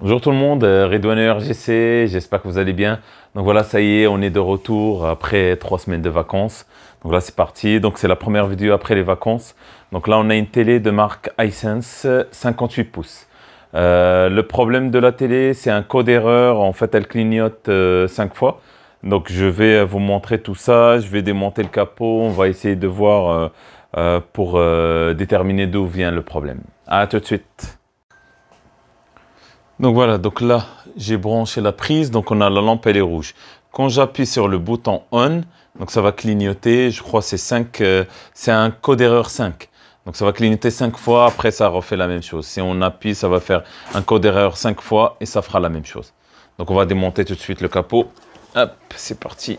Bonjour tout le monde, euh, Redouane RGC, j'espère que vous allez bien. Donc voilà, ça y est, on est de retour après trois semaines de vacances. Donc là, c'est parti. Donc c'est la première vidéo après les vacances. Donc là, on a une télé de marque iSense 58 pouces. Euh, le problème de la télé, c'est un code erreur. En fait, elle clignote euh, 5 fois. Donc je vais vous montrer tout ça. Je vais démonter le capot. On va essayer de voir euh, euh, pour euh, déterminer d'où vient le problème. À tout de suite. Donc voilà, donc là, j'ai branché la prise, donc on a la lampe, elle est rouge. Quand j'appuie sur le bouton on, donc ça va clignoter, je crois c'est 5, euh, c'est un code erreur 5. Donc ça va clignoter 5 fois, après ça refait la même chose. Si on appuie, ça va faire un code erreur 5 fois et ça fera la même chose. Donc on va démonter tout de suite le capot. Hop, c'est parti.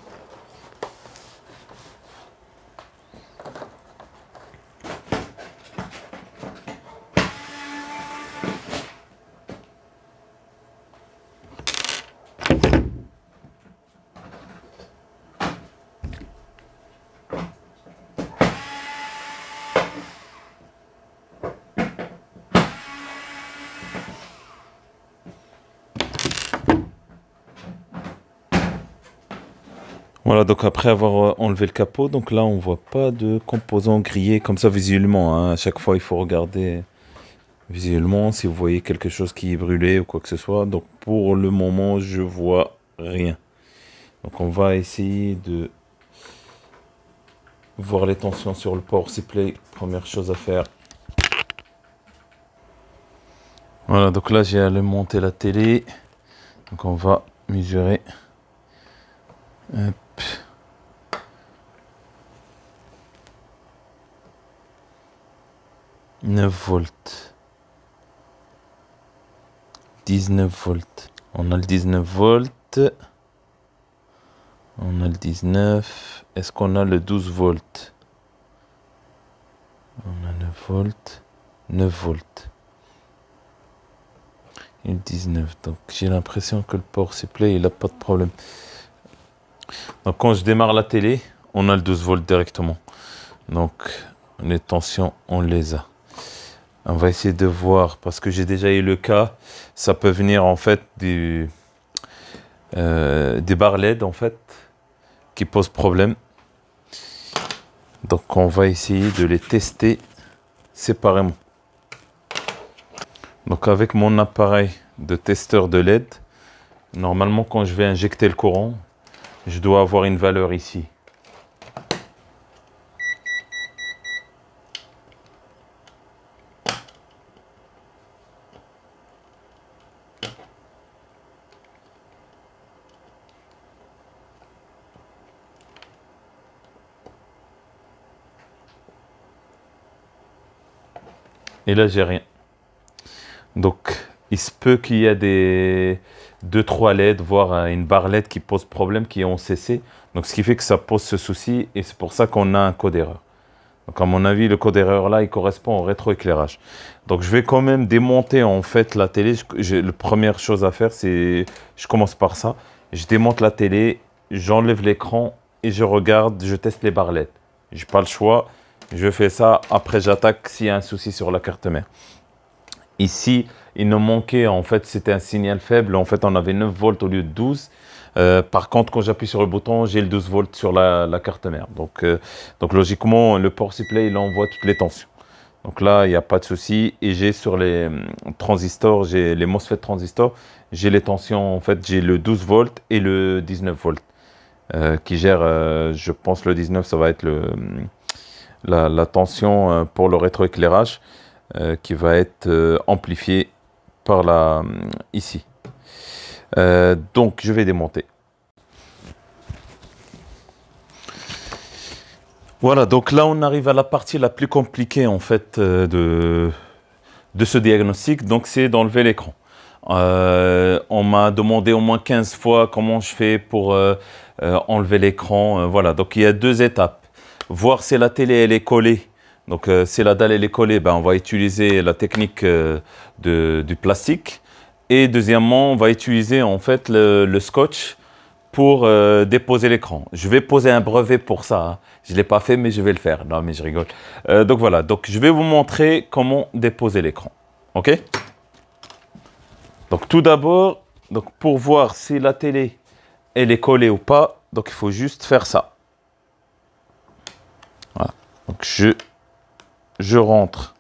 Voilà, donc après avoir euh, enlevé le capot, donc là on voit pas de composants grillés comme ça visuellement. hein. À chaque fois, il faut regarder visuellement si vous voyez quelque chose qui est brûlé ou quoi que ce soit. Donc pour le moment, je vois rien. Donc on va essayer de voir les tensions sur le port supply. Première chose à faire. Voilà, donc là j'ai alimenté la télé. Donc on va mesurer. Hop. Neuf volts. 19 volts. On a le 19 volts. On a le 19. Est-ce qu'on a le 12 volts? On a 9 volts. 9 volts. Et le 19. Donc j'ai l'impression que le port supply, il n'a pas de problème. Donc quand je démarre la télé, on a le 12 volts directement. Donc les tensions, on les a. On va essayer de voir, parce que j'ai déjà eu le cas, ça peut venir en fait du, euh, des barres LED en fait, qui posent problème. Donc on va essayer de les tester séparément. Donc avec mon appareil de testeur de LED, normalement quand je vais injecter le courant, je dois avoir une valeur ici. Et là, j'ai rien. Donc, il se peut qu'il y ait des 2-3 LED, voire euh, une barre LED qui pose problème, qui ont cessé. Donc, ce qui fait que ça pose ce souci et c'est pour ça qu'on a un code erreur. Donc, à mon avis, le code erreur là, il correspond au rétroéclairage. Donc, je vais quand même démonter en fait la télé. Je- la première chose à faire, c'est, je commence par ça. Je démonte la télé, j'enlève l'écran et je regarde, je teste les barres LED. J'ai pas le choix. Je fais ça. Après, j'attaque s'il y a un souci sur la carte mère. Ici, il nous manquait, en fait, c'était un signal faible. En fait, on avait 9 volts au lieu de 12. Euh, par contre, quand j'appuie sur le bouton, j'ai le 12 volts sur la, carte mère. Donc, euh, donc, logiquement, le port supply, il envoie toutes les tensions. Donc là, il n'y a pas de souci. Et j'ai sur les hum, transistors, j'ai les MOSFET transistors, j'ai les tensions, en fait, j'ai le 12 volts et le 19 volts. euh, qui gère, euh, je pense, le 19, ça va être le, la, tension euh, pour le rétroéclairage euh, qui va être euh, amplifiée par la ici. Donc je vais démonter. Voilà, donc là on arrive à la partie la plus compliquée en fait de, ce diagnostic, donc c'est d'enlever l'écran. On m'a demandé au moins 15 fois comment je fais pour enlever l'écran. Voilà, donc il y a deux étapes. Voir si la télé elle est collée. Donc euh, si la dalle elle est collée, ben, on va utiliser la technique euh, de, du plastique. Et deuxièmement, on va utiliser en fait le, scotch pour euh, déposer l'écran. Je vais poser un brevet pour ça. hein. Je ne l'ai pas fait, mais je vais le faire. Non, mais je rigole. Donc voilà, donc je vais vous montrer comment déposer l'écran. OK? Donc tout d'abord, pour voir si la télé elle est collée ou pas, donc il faut juste faire ça. Voilà. Donc je, je rentre.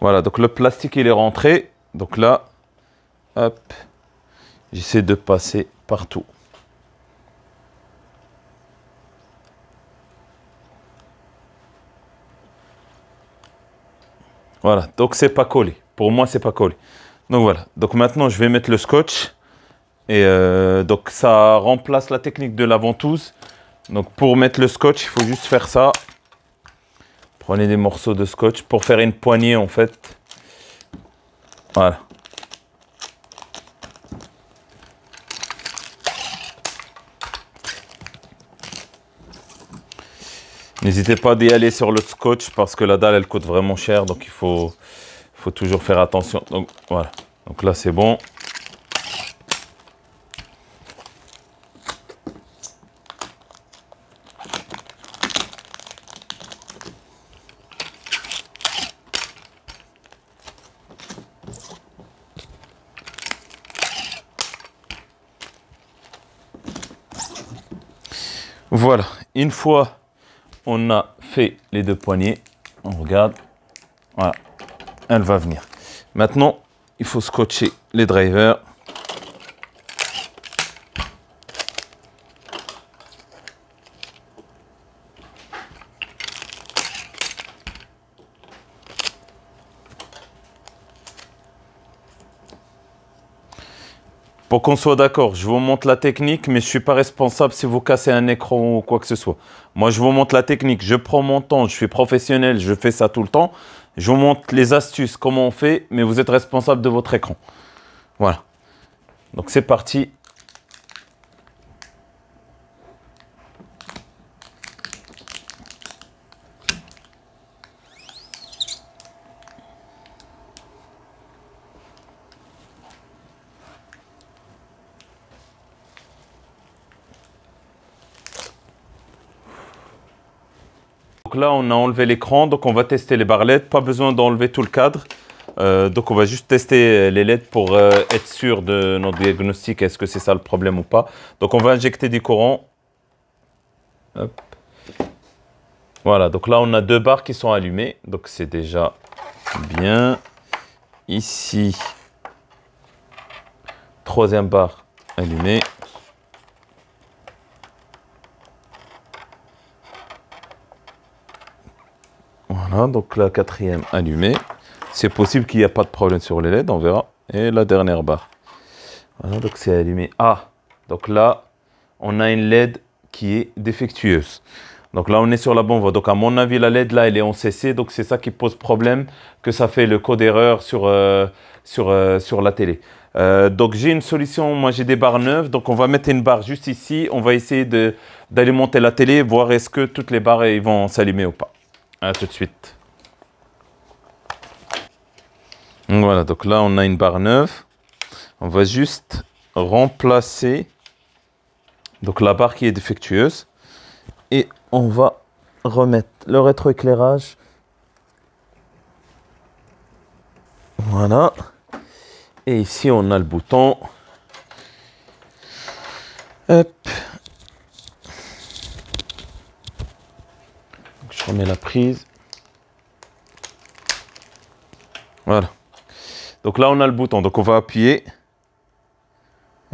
Voilà, donc le plastique il est rentré. Donc là, hop, j'essaie de passer partout. Voilà, donc c'est pas collé. Pour moi, c'est pas collé. Donc voilà, donc maintenant je vais mettre le scotch. Et euh, donc ça remplace la technique de la ventouse. Donc pour mettre le scotch, il faut juste faire ça. Prenez des morceaux de scotch pour faire une poignée en fait. Voilà. N'hésitez pas d'y aller sur le scotch parce que la dalle elle coûte vraiment cher donc il faut, faut toujours faire attention. Donc voilà. Donc là c'est bon. Voilà, une fois on a fait les deux poignées. On regarde. Voilà. Elle va venir. Maintenant, il faut scotcher les drivers. Pour qu'on soit d'accord, je vous montre la technique, mais je ne suis pas responsable si vous cassez un écran ou quoi que ce soit. Moi, je vous montre la technique, je prends mon temps, je suis professionnel, je fais ça tout le temps. Je vous montre les astuces, comment on fait, mais vous êtes responsable de votre écran. Voilà. Donc c'est parti, là, on a enlevé l'écran, donc on va tester les barres LED. Pas besoin d'enlever tout le cadre. Euh, donc on va juste tester les LED pour euh, être sûr de notre diagnostic, est-ce que c'est ça le problème ou pas. Donc on va injecter du courant. Voilà, donc là on a deux barres qui sont allumées, donc c'est déjà bien. Ici, troisième barre allumée. Donc la quatrième allumée. C'est possible qu'il n'y a pas de problème sur les LED, on verra. Et la dernière barre. Voilà, donc c'est allumé. Ah, donc là, on a une LED qui est défectueuse. Donc là, on est sur la bonne voie. Donc à mon avis, la LED là, elle est en CC. Donc c'est ça qui pose problème, que ça fait le code erreur sur, euh, euh, la télé. Euh, donc j'ai une solution, moi j'ai des barres neuves. Donc on va mettre une barre juste ici. On va essayer d'alimenter la télé, voir est-ce que toutes les barres vont s'allumer ou pas. Tout de suite. Voilà, donc là on a une barre neuve. On va juste remplacer donc la barre qui est défectueuse et on va remettre le rétroéclairage. Voilà. Et ici on a le bouton. Je remets la prise. Voilà. Donc là, on a le bouton. Donc on va appuyer.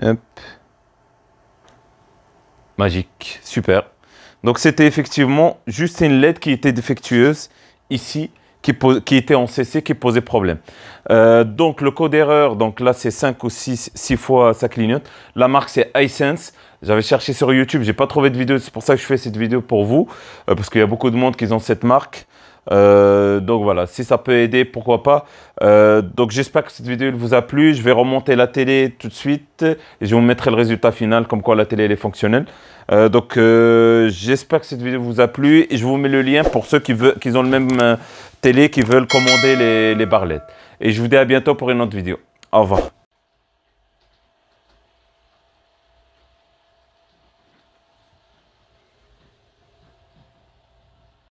Hop. Magique. Super. Donc c'était effectivement juste une LED qui était défectueuse ici, qui, qui était en CC, qui posait problème. Euh, donc le code erreur, donc là c'est 5 ou 6, 6 fois ça clignote. La marque c'est iSense. J'avais cherché sur YouTube, j'ai pas trouvé de vidéo, c'est pour ça que je fais cette vidéo pour vous, euh, parce qu'il y a beaucoup de monde qui ont cette marque. Euh, donc voilà, si ça peut aider, pourquoi pas. Euh, donc j'espère que cette vidéo vous a plu. Je vais remonter la télé tout de suite et je vous mettrai le résultat final, comme quoi la télé elle est fonctionnelle. donc j'espère que cette vidéo vous a plu et je vous mets le lien pour ceux qui, veulent, qui ont le même télé, qui veulent commander les, les barlettes. Et je vous dis à bientôt pour une autre vidéo. Au revoir.